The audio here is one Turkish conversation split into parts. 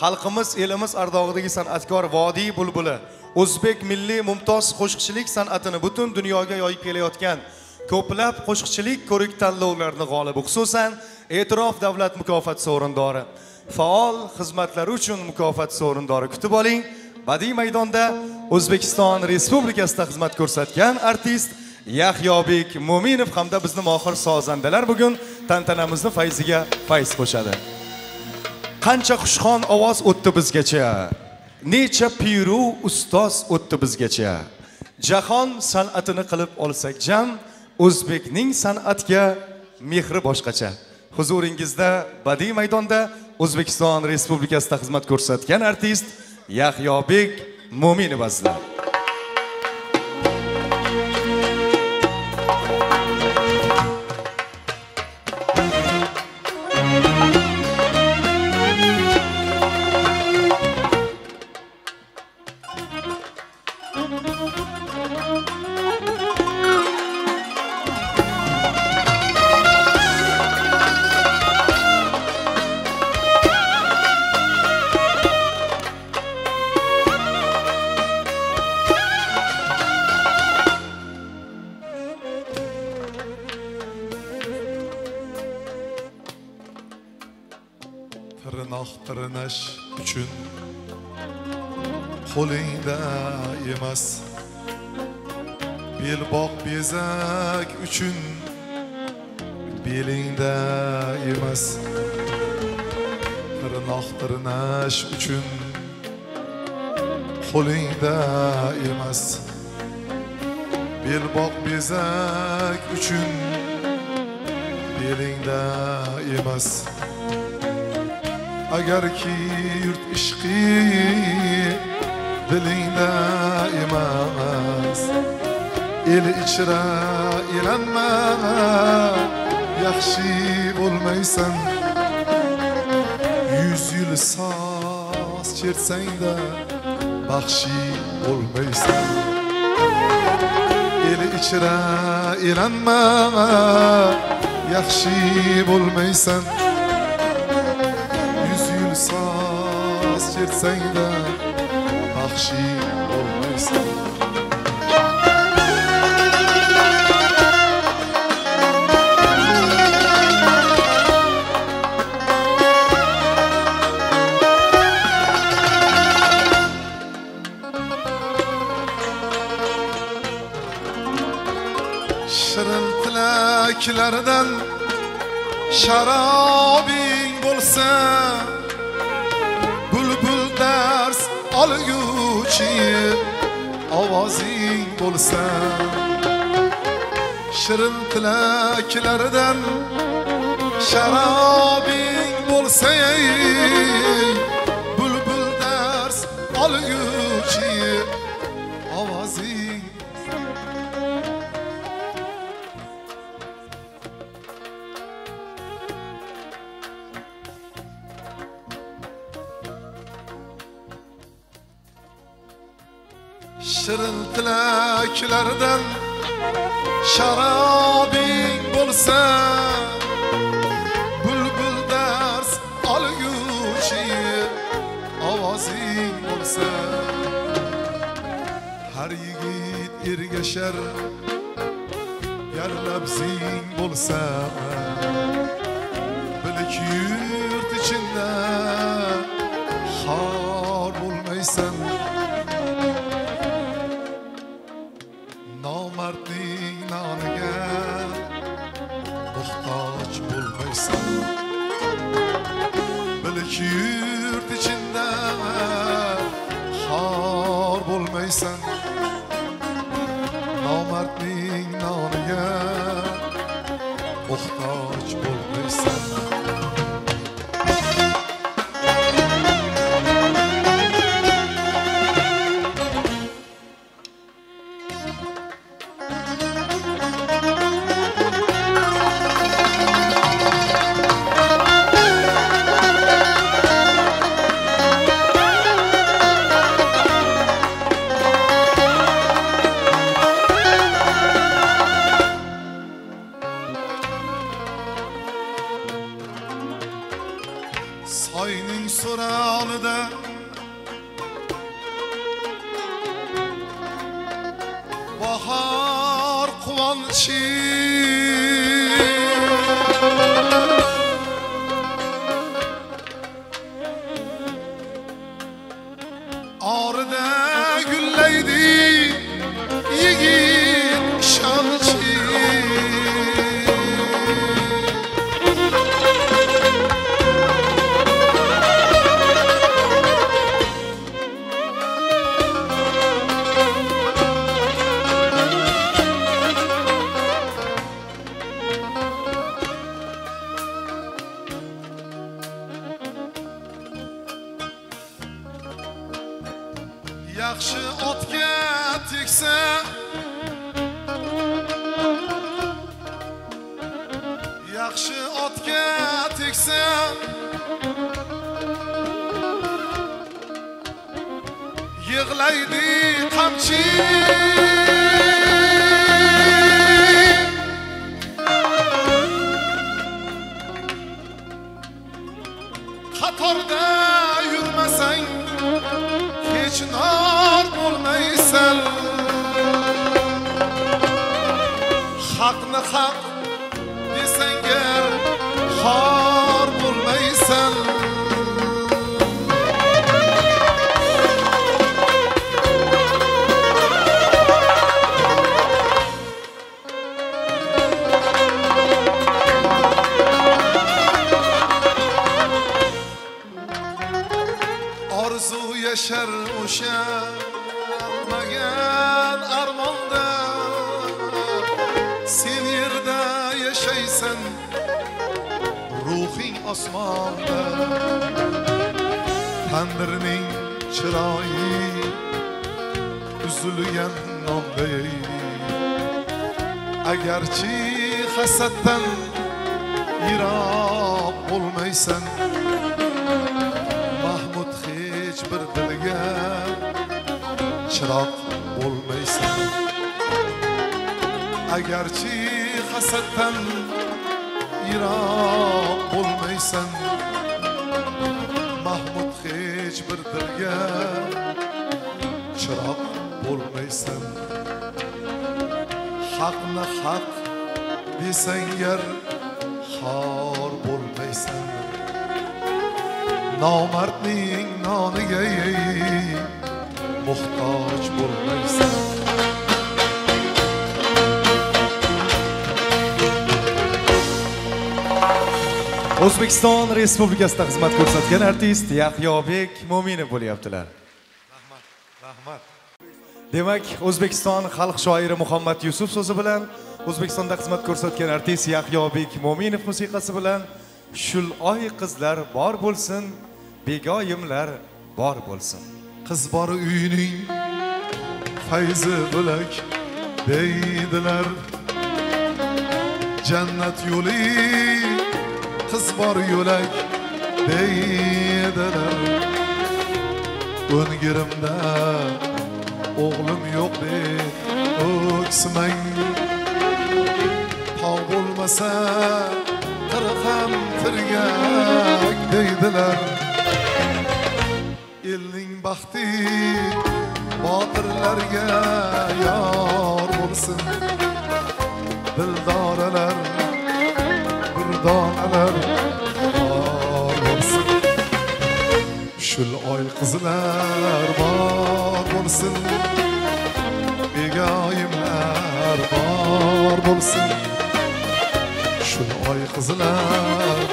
xalqimiz elimiz ardog'idagi san'atkor vodiy bulbuli o'zbek milliy mumtoz qo'shiqchilik san'atini butun dunyoga yoyib kelayotgan ko'plab qo'shiqchilik ko'rik tanlovlarini g'olibi xususan e'tirof davlat mukofoti sovrindori. Faol xizmatlari uchun mukofot sovrindori kutib oling. Badiiy maydonda o'zbekiston respublikasida xizmat ko'rsatgan artist yahyobek mo'minov hamda bizni mohir sozandalar bugun tantanamizni fayziga fayz qo'shadi. Qancha xushxon ovoz o'tdi bizgacha. Necha piru ustoz o'tdi bizgacha. Jahon san'atini qilib olsak jam o'zbekning san'atga mehri boshqacha. Huzuringizda badiiy maydonda o'zbekiston respublikasida xizmat ko'rsatgan artist yahyobek mo'minov azizlar. Qo'lingda emas. Belbog' bezak uchun belingda emas. Tirnoq tirnash uchun qo'lingda emas. Belbog' bezak uchun belingda emas. Agarki yurt ishqi dilingda emas el ichra elanma yaxshi bo'lmaysan yuz yil soz chertsangda baxshi bo'lmaysan el ichra elanma yaxshi bo'lmaysan yuz yil soz chertsangda shirin tilaklardan sharobing bo'lsa bulbul dars olguvchi ovozing bo'lsa shirin tilaklardan sharobing bo'lsa bulbul dars olguvchi ovozing shirin tilaklardan sharobing bo'lsa bulbul dars olguvchi ovozing bo'lsa har yigit ergashar gar labzing bo'lsa bilk yurt ichida xor bo'lmaysan bilk yurt ichida xor bo'lmaysan Aynen soralı da Bahar kuvançı tegsa yaxshi otga tegsa yig'laydi qamchi qatorda yurmasang hech nor bo'lmaysan haqni haq desanga xor bo'lmaysan orzu yashar o'sha yashaysan ruhing osmonda tandirning chiroyi uzilgan nonday agarchi hasaddan yiroq bo'lmaysan mahmud hech bir dilga chiroq bo'lmaysan agarchi hasaddan yiroq bo'lmaysan. Mahmud hech bir dilga chiroq bo'lmaysan. Haqni haq desang gar xor bo'lmaysan. Nomardning noniga muhtoj bo'lmaysan o'zbekiston respublikasida xizmat ko'rsatgan artist yahyobek mo'minov bo'lyaptilar. Rahmat rahmat. Demak o'zbekiston xalq shoiri muhammad yusuf so'zi bilan o'zbekistonda xizmat ko'rsatgan artist yahyobek mo'minov musiqasi bilan shul oy qizlar bor bo'lsin begoyimlar bor bo'lsin. Qiz bor uyning fayzi bo'lak deydilar. Jannat yo'li qiz bor yo'lak deydilar o'ngirimda o'g'lim yo'q deb o'ksimang tog' bo'lmasa qirqam tirgak deydilar elning baxti botirlarga yor bo'lsin shul oy qizlar bor bo'lsin begoyimlar bor bo'lsin shul oy qizlar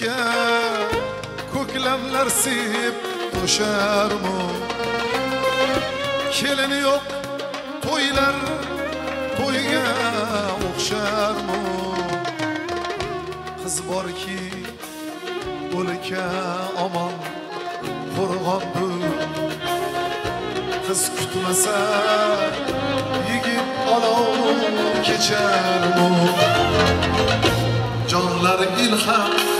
که koklem lersip düşer mu? Kelini yok toylar toyga o'xshar mu? Qiz borki o'lka omon qo'rg'on bu. Qiz kutmasa yigit olov kechar mu? Jonlar ilham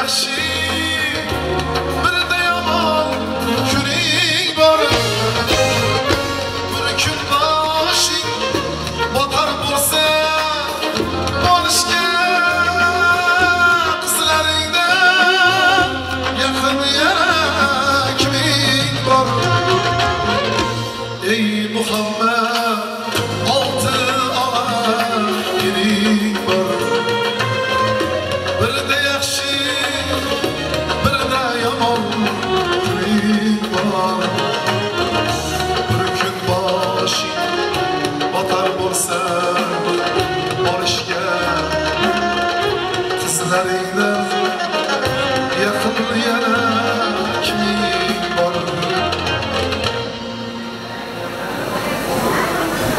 assim.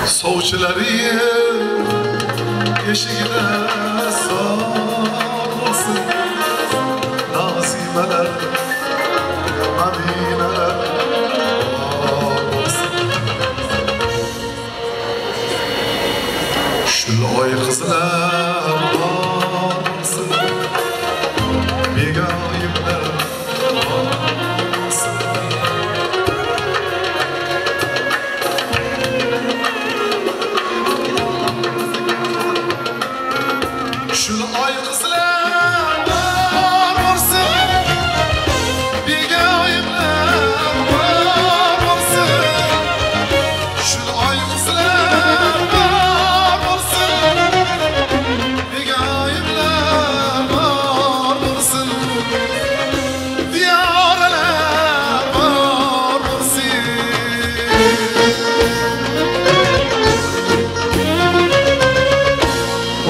Soğuçları yeşile sarılsın Nazimeler, nadineler Şuloy kızlar bağırsın Bir gavya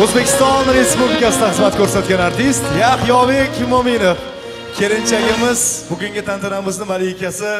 o'zbekiston respublikasida xizmat ko'rsatgan artist yahyobek mo'minov kelinchagimiz bugungi tantanamizni malikasi